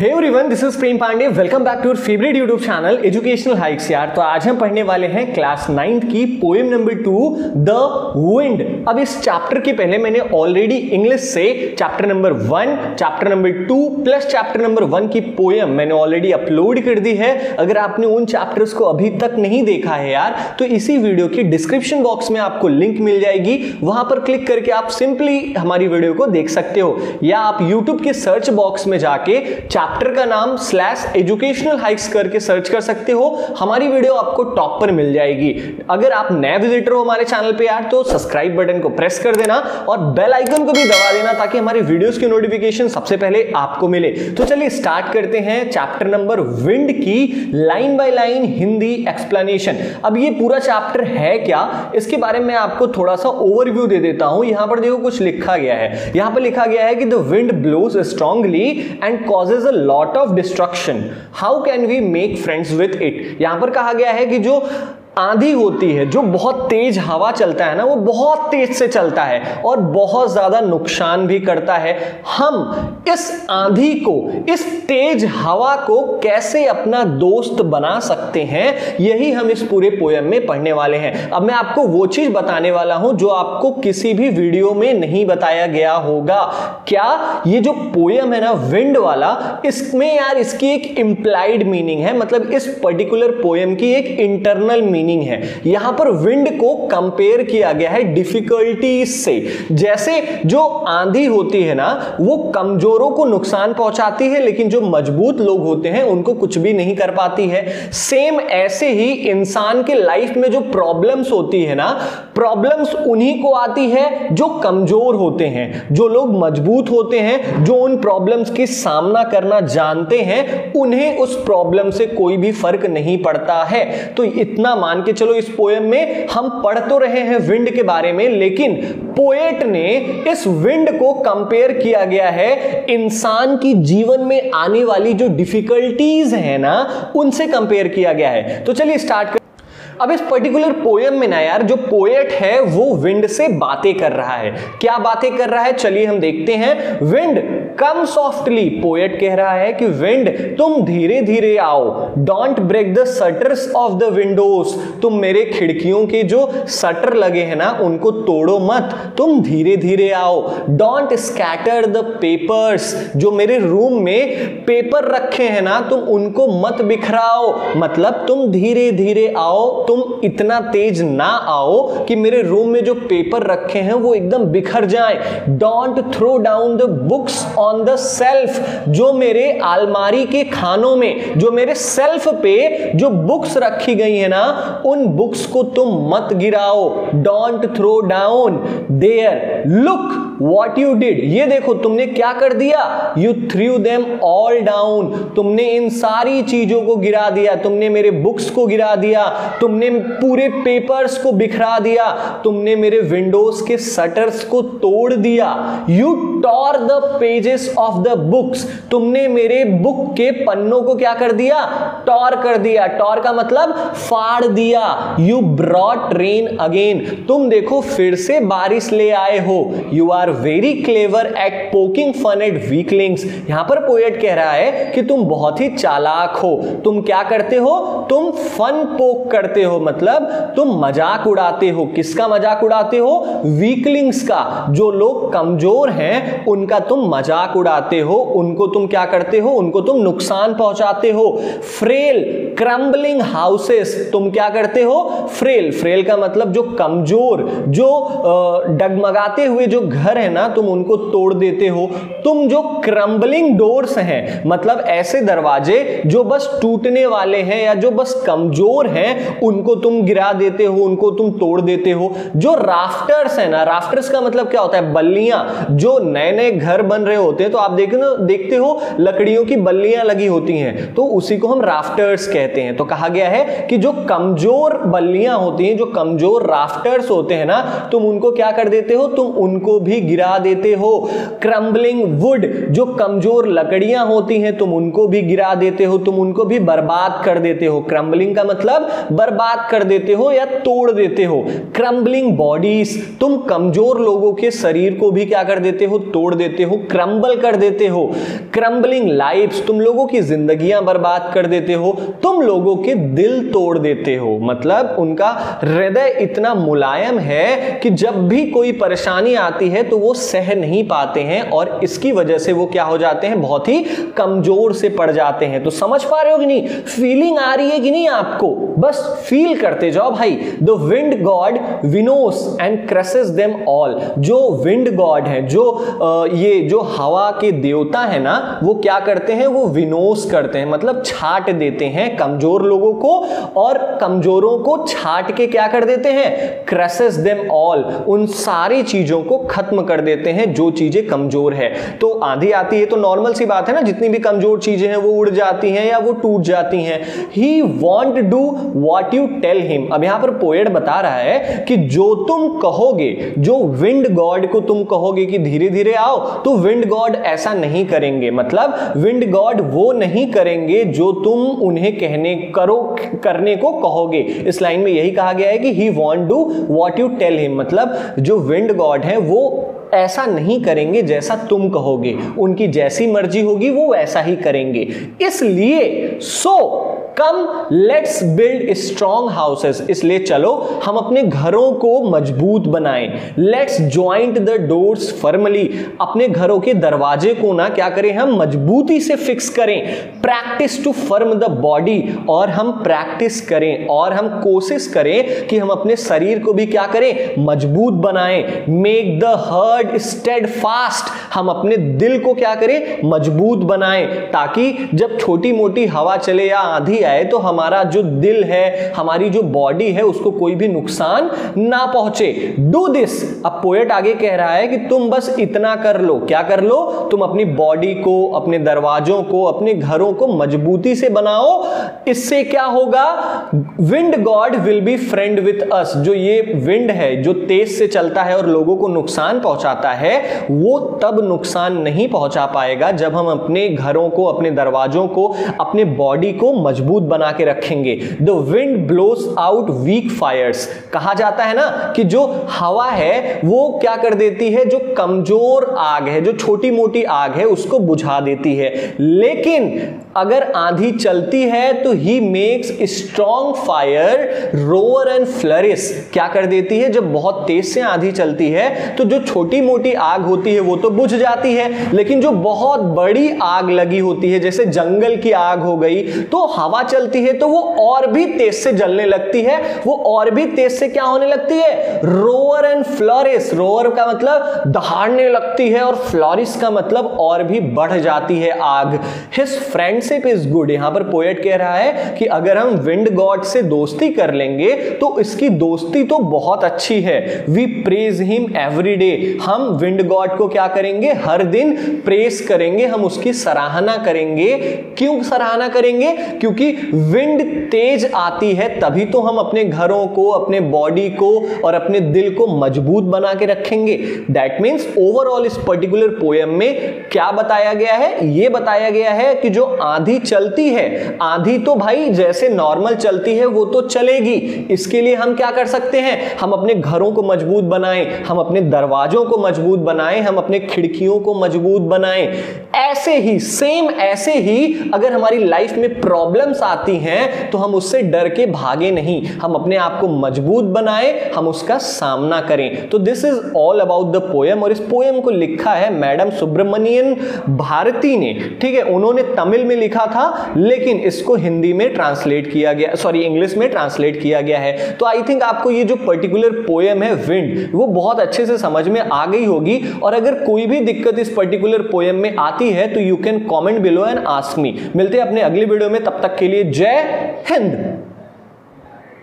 Hey everyone this is Prem Pandey welcome back to your favourite YouTube channel educational hikes यार तो आज हम पढ़ने वाले हैं क्लास नाइन्थ की poem number two the wind अब इस चैप्टर के पहले मैंने ऑलरेडी इंग्लिश से chapter number one chapter number two plus chapter number one की पोएम मैंने ऑलरेडी अपलोड कर दी है। अगर आपने उन चैप्टर्स को अभी तक नहीं देखा है यार तो इसी वीडियो की डिस्क्रिप्शन बॉक्स में आपको लिंक मिल जाएगी। वहाँ पर क्लिक करके आप सिंपली हमारी वीडियो को देख सकते हो। या आप यूट्यूब के सर्च बॉक्स में जाके चैप्टर का नाम स्लैश एजुकेशनल हाइक्स करके सर्च कर सकते हो। हमारी वीडियो आपको टॉप पर मिल जाएगी। अगर आप नए विजिटर हो हमारे चैनल पे यार तो सब्सक्राइब बटन को प्रेस कर देना और बेल आइकन को भी दबा देना ताकि हमारी वीडियोस की नोटिफिकेशन सबसे पहले आपको मिले। तो चलिए स्टार्ट करते हैं चैप्टर नंबर विंड की line by line Hindi explanation अब ये पूरा चैप्टर है क्या? इसके बारे में आपको थोड़ा सा ओवरव्यू दे देता हूँ। यहाँ पर देखो कुछ लिखा गया है। यहाँ पर लिखा गया है कि the wind blows strongly and causes a lot of destruction how can we make friends with it यहाँ पर कहा गया है कि जो आंधी होती है, जो बहुत तेज हवा चलता है ना, वो बहुत तेज से चलता है और बहुत ज़्यादा नुकसान भी करता है। हम इस आंधी को, इस तेज हवा को कैसे अपना दोस्त बना सकते हैं, यही हम इस पूरे पोयम में पढ़ने वाले हैं। अब मैं आपको वो चीज़ बताने वाला हूँ, जो आपको किसी भी वीडियो में नहीं बताया गया होगा। क्या ये जो पोयम है ना, विंड वाला, इसमें यार इसकी एक इंप्लाइड मीनिंग है मतलब इस पर्टिकुलर पोयम की एक इंटरनल मीनिंग मीनिंग है। यहाँ पर विंड को कंपेयर किया गया है डिफिकल्टीज से। जैसे जो आंधी होती है ना, वो कमजोरों को नुकसान पहुंचाती है, लेकिन जो मज़बूत लोग होते हैं, उनको कुछ भी नहीं कर पाती है। सेम ऐसे ही इंसान के लाइफ में जो प्रॉब्लम्स होती है ना प्रॉब्लम्स उन्हीं को आती है जो कमज़ोर होते हैं, जो लोग मज़बूत होते हैं, जो उन प्रॉब्लम्स की सामना करना जानते हैं, उन्हें उस प्रॉब्लम से कोई भी फ़र्क नहीं पड़ता है। तो इतना मान के चलो इस पोएम में, हम पढ़ तो रहे हैं विंड के बारे में, लेकिन पोएट ने इस विंड को कंपेयर किया गया है। इंसान की जीवन में आने वाली जो डिफिकल्टीज है ना, उनसे कंपेयर किया गया है। तो चलिए स्टार्ट कर अब इस पर्टिकुलर पोयम में ना यार, जो पोएट है, वो विंड से बातें कर रहा है। क्या बातें कर रहा है? चलिए हम देखते हैं। विंड कम सॉफ्टली पोएट कह रहा है कि विंड तुम धीरे धीरे आओ। Don't break the shutters of the windows तुम मेरे खिड़कियों के जो सटर लगे हैं ना, उनको तोड़ो मत। तुम धीरे धीरे आओ। डोंट स्कैटर द पेपर्स जो मेरे रूम में पेपर रखे हैं ना, तुम उनको मत बिखराओ। मतलब तुम धीरे धीरे आओ। तुम इतना तेज ना आओ कि मेरे रूम में जो पेपर रखे हैं, वो एकदम बिखर जाए। Don't throw down the books on the shelf जो मेरे आलमारी के खानों में, जो मेरे सेल्फ पे जो बुक्स रखी गई है ना, उन बुक्स को तुम मत गिराओ। Don't throw down there look what you did ये देखो, तुमने क्या कर दिया? You threw them all down तुमने इन सारी चीज़ों को गिरा दिया। तुमने मेरे बुक्स को गिरा दिया। तुमने पूरे पेपर्स को बिखरा दिया। तुमने मेरे विंडोज़ के शटर्स को तोड़ दिया। You tore the pages of the books तुमने मेरे बुक के पन्नों को क्या कर दिया? टॉर कर दिया। टॉर का मतलब फाड़ दिया। यू ब्रॉट रेन अगेन तुम देखो, फिर से बारिश ले आए हो। You are very clever at poking fun at weaklings यहाँ पर पोएट कह रहा है कि तुम बहुत ही चालाक हो। तुम क्या करते हो? तुम फन पोक करते हो। मतलब तुम मज़ाक उड़ाते हो। किसका मज़ाक उड़ाते हो? वीकलिंग्स का। जो लोग कमज़ोर हैं, उनका तुम मज़ाक उड़ाते हो, उनको तुम क्या करते हो? उनको तुम नुकसान पहुंचाते हो। फ्रेल क्रम्बलिंग हाउसेस, तुम क्या करते हो? फ्रेल फ्रेल का मतलब जो कमज़ोर, जो डगमगाते हुए जो घर है ना, तुम उनको तोड़ देते हो। तुम जो क्रम्बलिंग डोर्स हैं मतलब ऐसे दरवाजे जो बस टूटने वाले हैं या जो बस कमज़ोर हैं, उनको तुम गिरा देते हो, उनको तुम तोड़ देते हो। जो राफ्टर्स है ना, राफ्टर्स का मतलब क्या होता है? बल्लियाँ, जो नए नए घर बन रहे होते हैं तो आप देख देखते हो लकड़ियों की बल्लियाँ लगी होती हैं तो उसी को हम राफ्टर्स कहते हैं। तो कहा गया है कि जो कमज़ोर बल्लियाँ होती हैं, जो कमज़ोर राफ्टर्स होते हैं ना, तुम उनको क्या कर देते हो? तुम उनको भी गिरा देते हो। क्रम्बलिंग वुड जो कमज़ोर लकड़ियाँ होती हैं, तुम उनको भी गिरा देते हो, तुम उनको भी बर्बाद कर देते हो। क्रम्बलिंग का मतलब बर्बाद कर देते हो या तोड़ देते हो। क्रम्बलिंग बॉडीज तुम कमज़ोर लोगों के शरीर को भी क्या कर देते हो? तोड़ देते हो। क्रम्बल क्रम्बल कर देते हो। क्रम्बलिंग लाइफ, तुम लोगों की जिंदगियाँ बर्बाद कर देते हो, तुम लोगों के दिल तोड़ देते हो। मतलब उनका हृदय इतना मुलायम है कि जब भी कोई परेशानी आती है तो वो सह नहीं पाते हैं और इसकी वजह से वो क्या हो जाते हैं? बहुत ही कमज़ोर से पड़ जाते हैं। तो समझ पा रहे हो कि नहीं? फीलिंग आ रही है कि नहीं आपको? बस फील करते जाओ भाई। The wind god winnows and crushes them all जो विंड गॉड है, जो ये, जो हवा के देवता है ना, वो क्या करते हैं? वो विनोस करते हैं मतलब छाट देते हैं कमज़ोर लोगों को और कमजोरों को छाट के क्या कर देते हैं? क्रसेस देम ऑल उन सारी चीज़ों को खत्म कर देते हैं जो चीज़ें कमज़ोर है। तो आंधी आती है तो नॉर्मल सी बात है ना, जितनी भी कमज़ोर चीज़ें हैं, वो उड़ जाती हैं या वो टूट जाती हैं। He won't do what you tell him अब यहाँ पर पोएट बता रहा है कि जो तुम कहोगे, जो विंड गॉड को तुम कहोगे कि धीरे धीरे आओ तो विंड गॉड ऐसा नहीं करेंगे। मतलब विंड गॉड वो नहीं करेंगे जो तुम उन्हें कहने, करो, करने को कहोगे। इस लाइन में यही कहा गया है कि he won't do what you tell him मतलब जो विंड गॉड है, वो ऐसा नहीं करेंगे जैसा तुम कहोगे। उनकी जैसी मर्ज़ी होगी, वो वैसा ही करेंगे। इसलिए so come let's build strong houses इसलिए चलो, हम अपने घरों को मज़बूत बनाएँ। Let's joint the doors firmly अपने घरों के दरवाजे को ना क्या करें, हम मजबूती से फिक्स करें। Practice to firm the body और हम प्रैक्टिस करें। और हम कोशिश करें कि हम अपने शरीर को भी क्या करें, मज़बूत बनाएँ। Make the heart steadfast हम अपने दिल को क्या करें, मज़बूत बनाएँ। ताकि जब छोटी मोटी हवा चले या आंधी आए तो हमारा जो दिल है, हमारी जो बॉडी है, उसको कोई भी नुकसान ना पहुँचे। डू दिस अब पोएट आगे कह रहा है कि तुम बस इतना कर लो। क्या कर लो? तुम अपनी बॉडी को, अपने दरवाजों को, अपने घरों को मजबूती से बनाओ। इससे क्या होगा? Wind god will be friend with us जो ये विंड है, जो तेज से चलता है और लोगों को नुकसान पहुंचाता है, वो तब नुकसान नहीं पहुँचा पाएगा जब हम अपने घरों को, अपने दरवाजों को, अपने बॉडी को मज़बूत मज़बूत बना के रखेंगे। The wind blows out weak fires कहा जाता है ना कि जो हवा है, वो क्या कर देती है? जो कमज़ोर आग है, जो छोटी मोटी आग है, उसको बुझा देती है। लेकिन अगर आंधी चलती है तो he makes strong fire roar and flourish क्या कर देती है? जब बहुत तेज से आंधी चलती है तो जो छोटी मोटी आग होती है, वो तो बुझ जाती है। लेकिन जो बहुत बड़ी आग लगी होती है, जैसे जंगल की आग हो गई तो हवा चलती है तो वो और भी तेज से जलने लगती है। वो और भी तेज से क्या होने लगती है? रोअर एंड फ्लोरिस रोअर का मतलब दहाड़ने लगती है और फ्लोरिस का मतलब और भी बढ़ जाती है आग। हिज फ्रेंडशिप इज़ गुड यहाँ पर पोएट कह रहा है कि अगर हम विंड गॉड से दोस्ती कर लेंगे तो इसकी दोस्ती तो बहुत अच्छी है। We praise him every day हम विंड गॉड को क्या करेंगे? हर दिन प्रेस करेंगे, हम उसकी सराहना करेंगे। क्यों सराहना करेंगे? क्योंकि विंड तेज आती है, तभी तो हम अपने घरों को, अपने बॉडी को और अपने दिल को मज़बूत बना के रखेंगे। दैट मीन्स ओवरऑल इस पर्टिकुलर पोएम में क्या बताया गया है? यह बताया गया है कि जो आंधी चलती है। आंधी तो भाई जैसे नॉर्मल चलती है, वो तो चलेगी। इसके लिए हम क्या कर सकते हैं? हम अपने घरों को मज़बूत बनाएँ, हम अपने दरवाजों को मज़बूत बनाएँ, हम अपने खिड़कियों को मज़बूत बनाएँ। ऐसे ही सेम ऐसे ही अगर हमारी लाइफ में प्रॉब्लम्स आती हैं तो हम उससे डर के भागे नहीं। हम अपने आप को मज़बूत बनाए, हम उसका सामना करें। तो this is all about the poem और इस पोएम को लिखा है मैडम सुब्रमण्यन भारती ने। ठीक है, उन्होंने तमिल में लिखा था, लेकिन इसको हिंदी में ट्रांसलेट किया गया सॉरी इंग्लिश में ट्रांसलेट किया गया है। तो आई थिंक आपको ये जो पर्टिकुलर पोएम है विंड वो बहुत अच्छे से समझ में आ गई होगी। और अगर कोई भी दिक्कत इस पर्टिकुलर पोएम में आती है तो you can comment below and ask me मिलते हैं अपने अगले वीडियो में, तब तक के लिए जय हिंद।